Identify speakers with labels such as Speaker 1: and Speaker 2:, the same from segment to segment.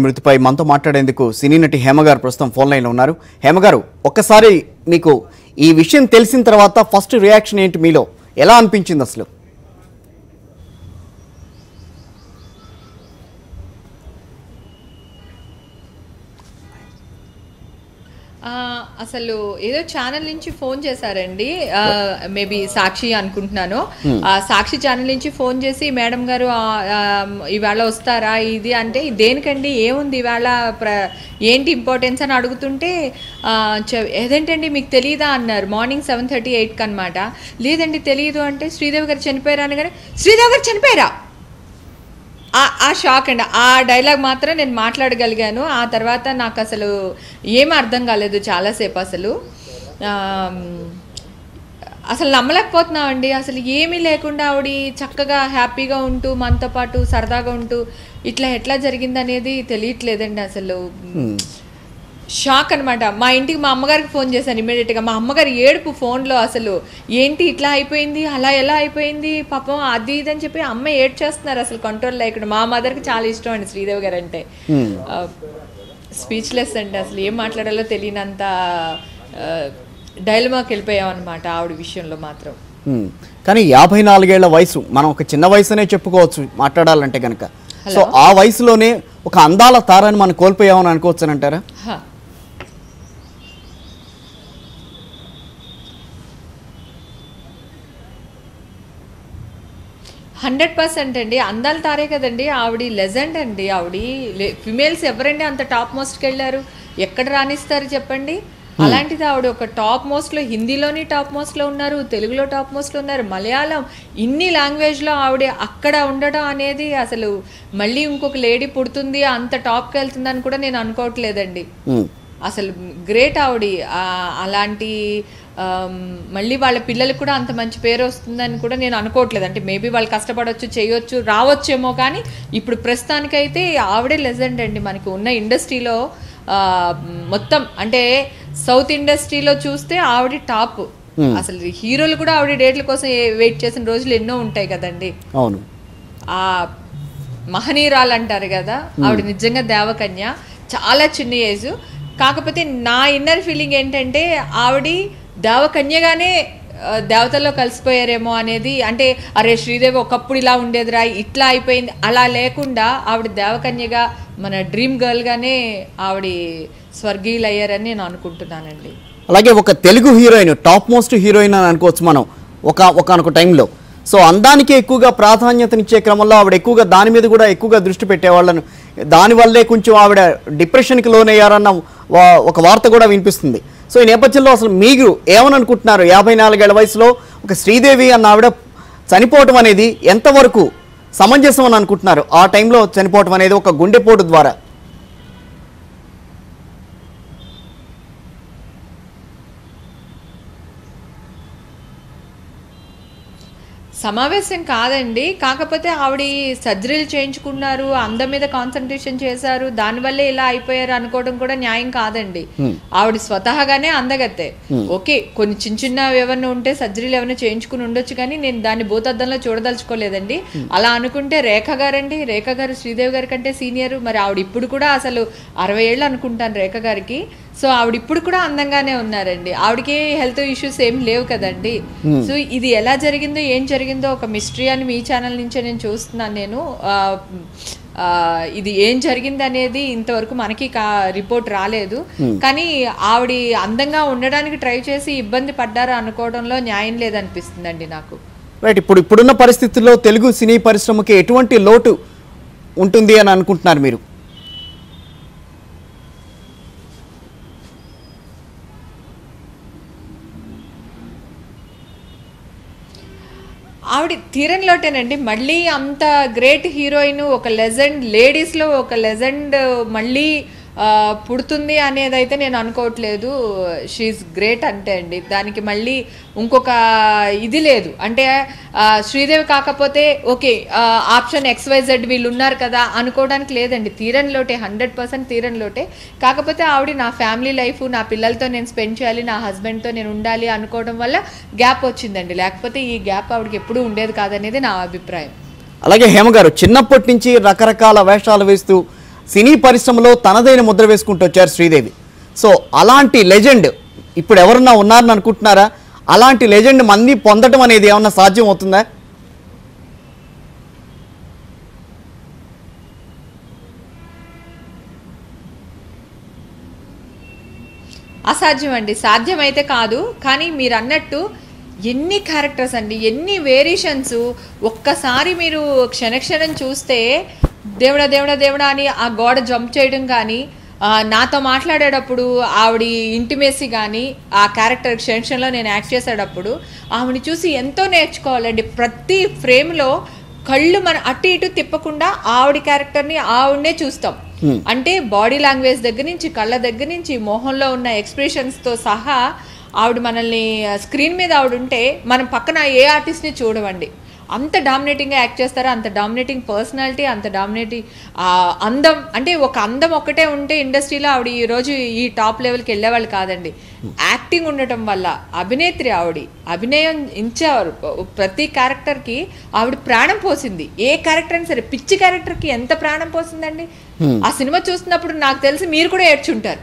Speaker 1: మృతిపై మనతో మాట్లాడేందుకు సినీ నటి హేమగారు ప్రస్తుతం ఫోన్ లైన్లో ఉన్నారు. హేమగారు ఒక్కసారి మీకు ఈ విషయం తెలిసిన తర్వాత ఫస్ట్ రియాక్షన్ ఏంటి మీలో? ఎలా అనిపించింది అసలు?
Speaker 2: అసలు ఏదో ఛానల్ నుంచి ఫోన్ చేశారండి. మేబీ సాక్షి అనుకుంటున్నాను. ఆ, సాక్షి ఛానల్ నుంచి ఫోన్ చేసి మేడం గారు ఇవాళ వస్తారా ఇది? అంటే దేనికండి? ఏముంది ఇవాళ ప్ర ఏంటి ఇంపార్టెన్స్ అని అడుగుతుంటే ఏదేంటండి మీకు తెలియదా అన్నారు. మార్నింగ్ సెవెన్ థర్టీ ఎయిట్కి అనమాట లేదండి తెలియదు అంటే శ్రీదేవి గారు చనిపోయారా? అని కానీ శ్రీదేవి గారు చనిపోయారా? ఆ- షాక్ అండి. ఆ డైలాగ్ మాత్రం నేను మాట్లాడగలిగాను. ఆ తర్వాత నాకు అసలు ఏం అర్థం కాలేదు చాలాసేపు అసలు. అసలు నమ్మలేకపోతున్నామండి. అసలు ఏమీ లేకుండా ఆవిడ చక్కగా హ్యాపీగా ఉంటూ మనతో పాటు సరదాగా ఉంటూ ఇట్లా ఎట్లా జరిగిందనేది తెలియట్లేదండి అసలు. షాక్ అనమాట మా ఇంటికి మా అమ్మగారికి ఫోన్ చేశాను ఇమీడియట్గా మా అమ్మగారు ఏడుపు ఫోన్లో అసలు. ఏంటి ఇట్లా అయిపోయింది? అలా ఎలా అయిపోయింది? పాపం అది ఇది అని చెప్పి అమ్మ ఏడ్ చేస్తున్నారు అసలు కంట్రోల్ లేకుండా. మా మదర్కి చాలా ఇష్టం అండి శ్రీదేవి గారు అంటే. స్పీచ్లెస్ అండి. అసలు ఏం మాట్లాడాలో తెలియనంత డైలమాకి వెళ్ళిపోయాం అనమాట ఆవిడ విషయంలో మాత్రం.
Speaker 1: కానీ యాభై నాలుగేళ్ళ వయసు మనం ఒక చిన్న వయసునే చెప్పుకోవచ్చు మాట్లాడాలంటే కనుక సో ఆ వయసులోనే ఒక అందాల తారని మనం కోల్పోయామని అనుకోవచ్చు
Speaker 2: హండ్రెడ్ పర్సెంట్ అండి. అందాల తారే కదండి. ఆవిడ లెజెండ్ అండి. ఆవిడ ఫిమేల్స్ ఎవరండి అంత టాప్ మోస్ట్కి వెళ్ళారు? ఎక్కడ రాణిస్తారు చెప్పండి? అలాంటిది ఆవిడ ఒక టాప్ మోస్ట్లో హిందీలోని టాప్ మోస్ట్లో ఉన్నారు తెలుగులో టాప్ మోస్ట్లో ఉన్నారు మలయాళం ఇన్ని లాంగ్వేజ్లో ఆవిడ అక్కడ ఉండడం అనేది అసలు మళ్ళీ ఇంకొక లేడీ పుడుతుంది అంత టాప్కి వెళ్తుందని కూడా నేను అనుకోవట్లేదండి. అసలు గ్రేట్ ఆవిడ. అలాంటి మళ్ళీ వాళ్ళ పిల్లలకు కూడా అంత మంచి పేరు వస్తుందని కూడా నేను అనుకోవట్లేదు. అంటే మేబీ వాళ్ళు కష్టపడవచ్చు చేయొచ్చు రావచ్చేమో కానీ ఇప్పుడు ప్రస్తుతానికైతే ఆవిడే లెజెండ్ అండి మనకి ఉన్న ఇండస్ట్రీలో. మొత్తం అంటే సౌత్ ఇండస్ట్రీలో చూస్తే ఆవిడ టాప్. అసలు హీరోలు కూడా ఆవిడ డేట్ల కోసం వెయిట్ చేసిన రోజులు ఎన్నో ఉంటాయి కదండి.
Speaker 1: అవును.
Speaker 2: ఆ మహనీయురాలు అంటారు కదా ఆవిడ నిజంగా దేవకన్య. చాలా చిన్న ఏజ్. కాకపోతే నా ఇన్నర్ ఫీలింగ్ ఏంటంటే ఆవిడ దేవకన్యగానే దేవతల్లో కలిసిపోయారేమో అనేది అంటే అరే శ్రీదేవి ఒకప్పుడు ఇలా ఉండేదిరా ఇట్లా అయిపోయింది అలా లేకుండా ఆవిడ దేవకన్యగా మన డ్రీమ్ గర్ల్గానే ఆవిడ స్వర్గీయులు అయ్యారని నేను అనుకుంటున్నానండి.
Speaker 1: అలాగే ఒక Telugu heroine top most heroine అని అనుకోవచ్చు మనం ఒక ఒకనొక టైంలో. సో అందానికి ఎక్కువగా ప్రాధాన్యతనిచ్చే క్రమంలో ఆవిడ ఎక్కువగా దాని మీద కూడా ఎక్కువగా దృష్టి పెట్టేవాళ్ళను. దానివల్లే కొంచెం ఆవిడ డిప్రెషన్కి లోనయ్యారన్న ఒక వార్త కూడా వినిపిస్తుంది. సో ఈ నేపథ్యంలో అసలు మీరు ఏమని అనుకుంటున్నారు యాభై నాలుగేళ్ళ వయసులో ఒక శ్రీదేవి అన్న ఆవిడ చనిపోవటం అనేది ఎంతవరకు సమంజసం అని అనుకుంటున్నారు? ఆ టైంలో చనిపోవటం అనేది ఒక గుండెపోటు ద్వారా
Speaker 2: సమావేశం కాదండి. కాకపోతే ఆవిడ సర్జరీలు చేయించుకున్నారు అందం మీద కాన్సన్ట్రేషన్ చేశారు దానివల్లే ఇలా అయిపోయారు అనుకోవడం కూడా న్యాయం కాదండి. ఆవిడ స్వతహాగానే అందగత్తే. ఓకే కొన్ని చిన్న చిన్న ఏమన్నా ఉంటే సర్జరీలు ఏమైనా చేయించుకుని ఉండొచ్చు కానీ నేను దాన్ని భూతద్దంలో చూడదలుచుకోలేదండి. అలా అనుకుంటే రేఖ గారండి. రేఖ గారు శ్రీదేవి గారి కంటే సీనియర్. మరి ఆవిడ ఇప్పుడు కూడా అసలు అరవై ఏళ్ళు అనుకుంటాను రేఖ గారికి. సో ఆవిడ ఇప్పుడు కూడా అందంగానే ఉన్నారండి. ఆవిడకి హెల్త్ ఇష్యూస్ ఏం లేవు కదండి. సో ఇది ఎలా జరిగిందో ఏం జరిగిందో ఒక మిస్టరీ అని మీ ఛానల్ నుంచే నేను చూస్తున్నాను నేను. ఇది ఏం జరిగింది అనేది ఇంతవరకు మనకి రిపోర్ట్ రాలేదు. కానీ ఆవిడ అందంగా ఉండడానికి ట్రై చేసి ఇబ్బంది పడ్డారు అనుకోవడంలో న్యాయం లేదనిపిస్తుందండి నాకు.
Speaker 1: రైట్ ఇప్పుడు ఇప్పుడున్న పరిస్థితుల్లో తెలుగు సినీ పరిశ్రమకి ఎటువంటి లోటు ఉంటుంది అని అనుకుంటున్నారు మీరు?
Speaker 2: ఆవిడ తీరంలోటేనండి మళ్ళీ అంత గ్రేట్ హీరోయిన్ ఒక లెజెండ్ లేడీస్లో ఒక లెజెండ్ మళ్ళీ పుడుతుంది అనేదైతే నేను అనుకోవట్లేదు. షీఈ్ గ్రేట్ అంటే అండి. దానికి మళ్ళీ ఇంకొక ఇది లేదు. అంటే శ్రీదేవి కాకపోతే ఓకే ఆప్షన్ ఎక్స్వైజెడ్ వీళ్ళు ఉన్నారు కదా అనుకోవడానికి లేదండి. తీరంలోటే హండ్రెడ్ పర్సెంట్ తీరంలోటే కాకపోతే ఆవిడ నా ఫ్యామిలీ లైఫ్ నా పిల్లలతో నేను స్పెండ్ చేయాలి నా హస్బెండ్తో నేను ఉండాలి అనుకోవడం వల్ల గ్యాప్ వచ్చిందండి. లేకపోతే ఈ గ్యాప్ ఆవిడకి ఎప్పుడూ ఉండేది కాదనేది నా అభిప్రాయం.
Speaker 1: అలాగే హేమ గారు చిన్నప్పటి నుంచి రకరకాల వేషాలు వేస్తూ సినీ పరిశ్రమలో తనదైన ముద్ర వేసుకుంటూ వచ్చారు శ్రీదేవి. సో అలాంటి లెజెండ్ ఇప్పుడు ఎవరన్నా ఉన్నారని అనుకుంటున్నారా? అలాంటి లెజెండ్ మంది పొందడం అనేది ఏమన్నా సాధ్యం అవుతుందా?
Speaker 2: అసాధ్యం అండి సాధ్యమైతే కాదు కానీ మీరు అన్నట్టు ఎన్ని క్యారెక్టర్స్ అండి ఎన్ని వేరియేషన్స్ ఒక్కసారి మీరు క్షణక్షణం చూస్తే దేవుడా దేవుడా దేవుడా అని ఆ గోడ జంప్ చేయడం కానీ నాతో మాట్లాడేటప్పుడు ఆవిడ ఇంటిమేసి కానీ ఆ క్యారెక్టర్ క్షణక్షణంలో నేను యాక్ట్ చేసేటప్పుడు ఆవిడని చూసి ఎంతో నేర్చుకోవాలండి. ప్రతి ఫ్రేమ్లో కళ్ళు మన అటు ఇటు తిప్పకుండా ఆవిడ క్యారెక్టర్ని ఆవిడనే చూస్తాం. అంటే బాడీ లాంగ్వేజ్ దగ్గర నుంచి కళ్ళ దగ్గర నుంచి మొహంలో ఉన్న ఎక్స్ప్రెషన్స్తో సహా ఆవిడ మనల్ని స్క్రీన్ మీద ఆవిడ ఉంటే మనం పక్కన ఏ ఆర్టిస్ట్ని చూడవండి అంత డామినేటింగ్గా యాక్ట్ చేస్తారు? అంత డామినేటింగ్ పర్సనాలిటీ అంత డామినేటింగ్ అందం. అంటే ఒక అందం ఒక్కటే ఉంటే ఇండస్ట్రీలో ఆవిడ ఈ రోజు ఈ టాప్ లెవెల్కి వెళ్ళేవాళ్ళు కాదండి. యాక్టింగ్ ఉండటం వల్ల అభినేత్రి ఆవిడ అభినయం ఇచ్చేవారు ప్రతి క్యారెక్టర్కి ఆవిడ ప్రాణం పోసింది. ఏ క్యారెక్టర్ అయినా సరే పిచ్చి క్యారెక్టర్కి ఎంత ప్రాణం పోసిందండి? ఆ సినిమా చూస్తున్నప్పుడు నాకు తెలిసి మీరు కూడా ఏడ్చుంటారు.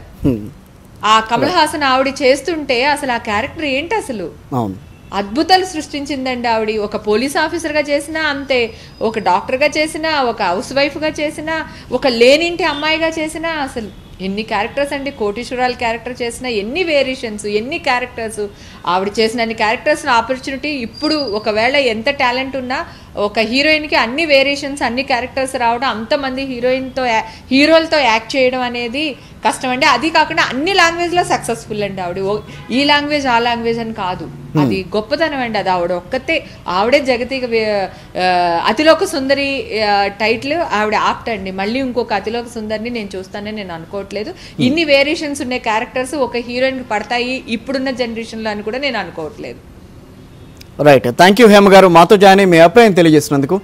Speaker 2: ఆ కమల్ హాసన్ ఆవిడ చేస్తుంటే అసలు ఆ క్యారెక్టర్ ఏంటి అసలు?
Speaker 1: అవును.
Speaker 2: అద్భుతాలు సృష్టించిందండి ఆవిడ. ఒక పోలీస్ ఆఫీసర్గా చేసినా అంతే. ఒక డాక్టర్గా చేసినా ఒక హౌస్ వైఫ్గా చేసినా ఒక లేనింటి అమ్మాయిగా చేసినా అసలు ఎన్ని క్యారెక్టర్స్ అండి. కోటీశ్వరాల క్యారెక్టర్ చేసిన ఎన్ని వేరియేషన్స్ ఎన్ని క్యారెక్టర్స్. ఆవిడ చేసిన అన్ని క్యారెక్టర్స్ ఆపర్చునిటీ ఇప్పుడు ఒకవేళ ఎంత టాలెంట్ ఉన్నా ఒక హీరోయిన్కి అన్ని వేరియేషన్స్ అన్ని క్యారెక్టర్స్ రావడం అంతమంది హీరోయిన్తో హీరోలతో యాక్ట్ చేయడం అనేది కష్టం అండి. అది కాకుండా అన్ని లాంగ్వేజ్లో సక్సెస్ఫుల్ అండి ఆవిడ. ఓ- ఈ లాంగ్వేజ్ ఆ లాంగ్వేజ్ అని కాదు. అది గొప్పతనం అండి. అది ఆవిడ ఒక్కతే ఆవిడే జగతిక అతిలోక సుందరి టైటిల్ ఆవిడ ఆప్ట్ అండి. మళ్ళీ ఇంకొక అతిలోక సుందరిని నేను చూస్తానని నేను అనుకోవట్లేదు. ఇన్ని వేరియేషన్స్ ఉన్న క్యారెక్టర్స్ ఒక హీరోయిన్కి పడతాయి ఇప్పుడున్న జనరేషన్లో అని కూడా నేను అనుకోవట్లేదు.
Speaker 1: రైట్ థ్యాంక్ యూ హేమ గారు. మాతో జాయిన్ మీ అభిప్రాయం తెలియజేసినందుకు.